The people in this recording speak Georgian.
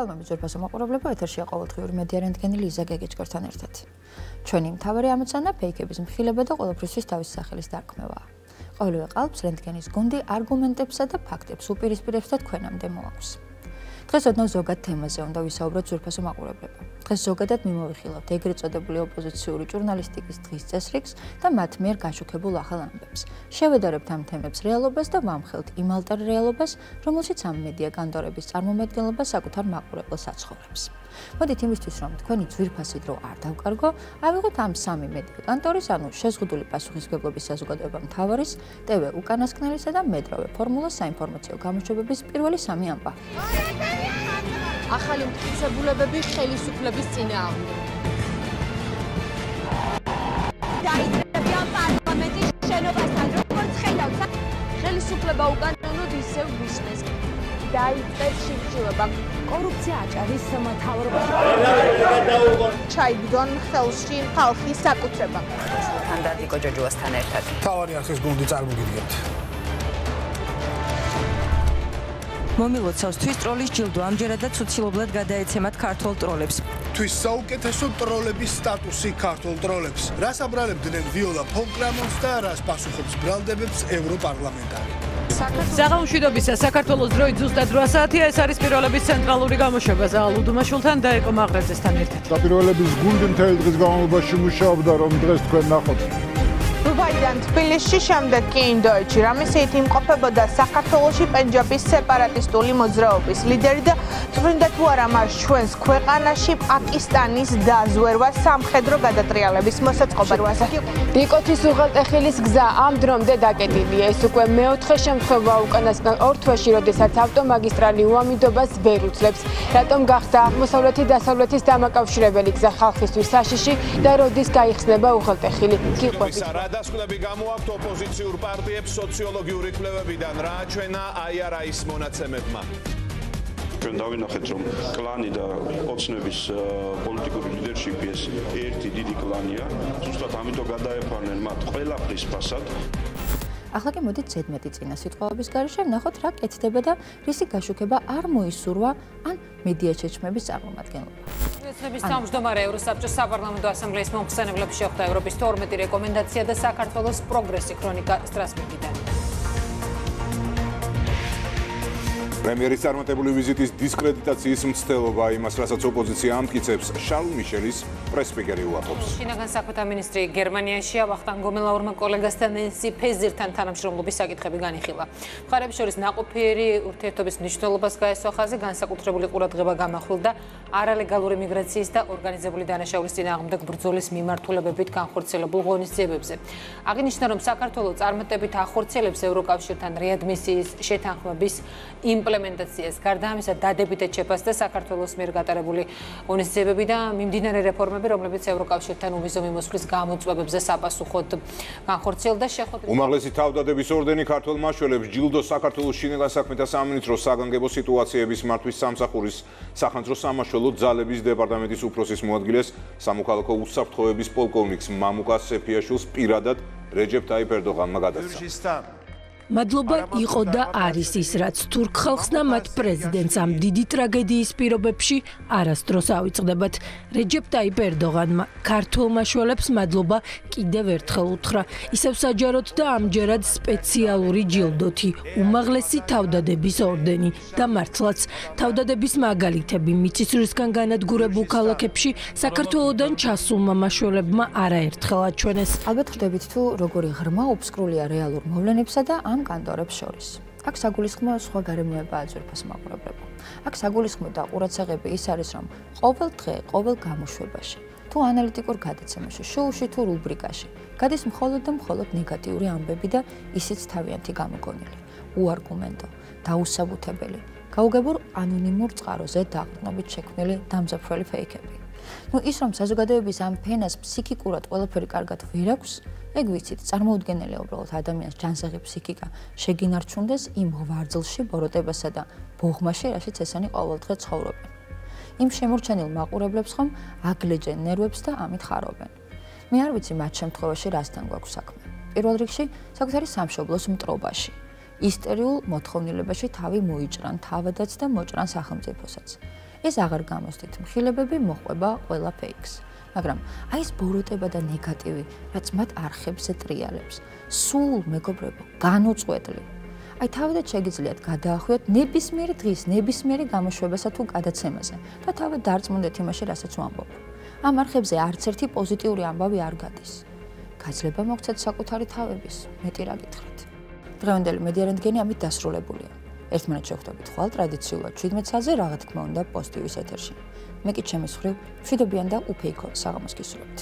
მოგესალმებით ძვირფასო მოყურებლებო, ეთერშია ყოველდღიური მედია რენტგენი ლიზა გეგეჭკორთან ერთად. ჩვენი მთავარი ამოცანა ფეიქების მხილება და ყოველთვის თავის სახელის დარქმევაა. ყოველივე ყალბს რენტგენის გუნდი არგუმენტებსა და ფაქტებს უპირისპირებს და თქვენამდე მოაქვს. დღეს ოდნავ ზოგად თემაზე უნდა ვისაუბროთ ძვირფასო მაყურებლებო. დღეს ზოგადად მიმოვიხილავთ ეგრეთ წოდებული ოპოზიციური ჟურნალისტიკის დღის წესრიგს და მათ მიერ გაშუქებულ ახალ ამბებს. შევედარებთ ამ თემებს რეალობას და ვამხელთ იმ ალტერ რეალობას, რომელშიც ამ მედია კანტორების წარმომადგენლობა საკუთარ მაყურებელს აცხოვრებს. მოდით იმისთვის რომ თქვენი ძვირფასი დრო არ დავკარგო, ავიღოთ ამ სამი მედია კანტორის, ანუ შეზღუდული პასუხისგებლობის საზოგადოება მთავარის, TV უკანასკნელისა და მეტროვე ფორმულა საინფორმაციო გამოშვებების პირველი სამი ამბა. ახალი მტკიცებულებები ხელისუფლების წინააღმდეგ. დაიწყებიან პარლამენტის შენობასთან, როგორც ხედავთ, ხელისუფლება უკანონოდ ისევ ვისმეს. დაიწყეს შიფრშილობა. კორუფცია აჭარის სამთავრობაში. ჩაიგდონ ხელში ხალხის საკუთრება. თანდათი კოჯოჯუასთან ერთად. თავარი ახის გუნდი წარმოგიდგენთ. მომილოცავს თვის ტროლის ჯილდო ამჯერადაც უცილობლად გადაეცემათ ქართულ ტროლებს. თვის საუკეთესო ტროლების სტატუსი ქართულ ტროლებს. რას აბრალებდნენ ვიოლა ფონკრამონს და რას პასუხობს ბრალდებებს ევროპარლამენტარი. საღამოშვიდობისა საქართველოს დროით ზუსტად 8 საათია ეს არის პირველების ცენტრალური გამოშვება ზაალ უდუმაშვილთან და ეკო მაღრეძესთან ერთად. პირველების გუნდი მთელი დღის განმავლობაში მუშაობდა რომ დღეს თქვენ ნახოთ დუბაიდან თბილისში შემდეგ კი ინდოეთში რამისით იმყოფებოდა საქართველოსი პენჯაბის სეპარატისტული მოძრაობის ლიდერი და წვრინდა თუ არა მას ჩვენს ქვეყანაში პაკისტანის დაზვერვა სამხედრო გადატრიალების მოსაწყობაზე. დიკოთის უღელტეხილის გზა ამ დრომდე დაკეტილია. ეს უკვე მეოთხე შემთხვევა უკანასკნელ ორ თვეში, როდესაც ავტომაგისტრალი უამიდობას ვერ უძლებს. რატომ გახდა აღმოსავლეთი დასავლეთის დამაკავშირებელი გზა ხალხისთვის საშიში და როდის გაიხსნება უღელტეხილი? გიყვებით. გადასკვნები გამოაქვთ ოპოზიციურ პარტიებს სოციოლოგიური კვლევებიდან. რა ჩვენა აიარაის მონაცემებმა. ჩვენ დავინახეთ რომ კლანი და ოცნების პოლიტიკური ლიდერშიპი ეს ერთი დიდი კლანია. ზუსტად ამიტომ გადაეფარნენ მათ ყველაფრის ფასად. ახლა კი მოდით ზედმეტი წინა სიტყვების გარეშე ვნახოთ რა კეთდება და რისი გაშუქება არ მოისურვა ან მედია ჩეჩმების წარმომადგენლობა. ეცნების თავმჯდომარე ევროსაბჭოს საპარლამენტო ასამბლეის მომხსენებლებში შეხვდა ევროპის 12 რეკომენდაცია და საქართველოს პროგრესი ქრონიკა სტრასბურგიდან. პრემიერის წარმატებული ვიზიტის დისკრედიტაციის მცდელობა იმას, რასაც ოპოზიცია ამტკიცებს, შარლ მიშელის პრესპიკერი უარყოფს. შინაგან საქმეთა მინისტრი გერმანიაში ვახტანგ გომელაურმა კოლეგასთან ნენსი ფეზირთან თანამშრომლობის საკითხები განიხილა. მხარეებს შორის ნაყოფიერი ურთიერთობის მნიშვნელობას გაესვა ხაზი, განსაკუთრებული ყურადღება გამახვილდა არალეგალური მიგრაციის და ორგანიზებული დანაშაულის წინააღმდეგ ბრძოლის მიმართულებებით განხორციელებულ ღონისძიებებზე. აღინიშნა, რომ საქართველოს წარმატებით ახორციელებს ევროკავშირთან რეადმისიის შეთანხმების იმპ იმპლემენტაციას. გარდა ამისა, დადებითად შეფასდა საქართველოს მიერ გატარებული ღონისძიებები და მიმდინარე რეფორმები, რომლებიც ევროკავშირთან უვიზო მიმოსვლის გამოწვევებზე საპასუხოდ განხორციელდა შეხვედრა. უმაღლესი თავდადების ორდენი ქართულ მაშველებს ჯილდო საქართველოს შინაგან საქმეთა სამინისტროს საგანგებო სიტუაციების მართვის სამსახურის სახანძრო სამაშველო ძალების დეპარტამენტის უფროსის მოადგილეს სამოქალაქო უსაფრთხოების პოლკოვნიკს მამუკა სეფიაშვილს პირადად რეჯეპ ტაიპ ერდოღანმა გადასცა. მადლობა იყო და არის ის რაც თურქ ხალხს და მათ პრეზიდენტს ამ დიდი ტრაგედიის პირობებში არასდროს ავიწყდებათ. რეჯეპ ტაიპ ერდოღანმა ქართულ მაშველებს მადლობა კიდევ ერთხელ უთხრა. ისევ საჯაროდ და ამჯერად სპეციალური ჯილდოთი უმაღლესი თავდადების ორდენი და მართლაც. თავდადების მაგალითები მიწისძვრისგან განადგურებულ ქალაქებში საქართველოსდან ჩასულმა მაშველებმა არაერთხელ აჩვენეს. ალბათ ხვდებით თუ როგორი ღრმა ოფსკრულია რეალურ მოვლენებსა და ამ ამ კანტორებს შორის. აქ საგულისხმო სხვა გარემოებაა ძვირფას მაყურებლებო. აქ საგულისხმო და ყურაცაღები ის არის, რომ ყოველ დღე, ყოველ გამოშვებაში, თუ ანალიტიკურ გადაცემაში, შოუში თუ რუბრიკაში, გადის მხოლოდ და მხოლოდ ნეგატიური ამბები და ისიც თავიანთი გამოგონილი, უარგუმენტო, დაუსაბუთებელი, გაუგებურ ანონიმურ წყაროზე დაყრდნობით შექმნილი დამზაფრელი ფეიქები. Ну ის რომ საზოგადოების ამ ფენას ფსიქიკურად ყველაფერი კარგად ვერ აქვს ეგ ვიცით, წარმოუდგენელია უბრალოდ ადამიანს ჯანსაღი ფსიქიკა შეგინარჩუნდეს იმ ღვარძლში, ბოროტებასა და ბოღმაში, რაშიც ესენი ყოველდღე ცხოვრობენ. იმ შემორჩენილ მაყურებლებს ხომ აგლეჯენ ნერვებს და ამით ხარობენ. მე არ ვიცი მათ შემთხვევაში რასთან გვაქვს საქმე. პირველ რიგში, საკუთარი სამშობლოს მტრობაში. ისტორიულ მოთხოვნილებაში თავი მოიჭრან თავადაც და მოჭრან სახელმწიფოსაც. ეს აღარ გამოსდით. მხილებები მოხვება ყველა ფეიქს. მაგრამ აი ეს ბოროტება და ნეგატივი, რაც მათ არხებზე ტრიალებს, სულ მეგობრებო, განუწყვეტლი. აი თავადაც შეგიძლიათ გადაახვიოთ ნებისმიერი დღის, ნებისმიერი გამოშვებასა თუ გადაცემაზე და თავად დარწმუნდეთ იმაში, რასაც ვამბობ. ამ არხებზე არც ერთი პოზიტიური ამბავი არ გადის. გაძლება მოგცეთ საკუთარი თავების, მეტი რა გითხრათ. დღევანდელი მედია რენტგენი ამით დასრულებულია. ერთმანეთს შევხვდებით ხვალ ტრადიციულად 17-ზე, რა თქმა უნდა, პოზიტივის ეთერში. მე კი ჩემი ხრივ, მშვიდობიან და უფეიქო საღამოს გისურვებთ.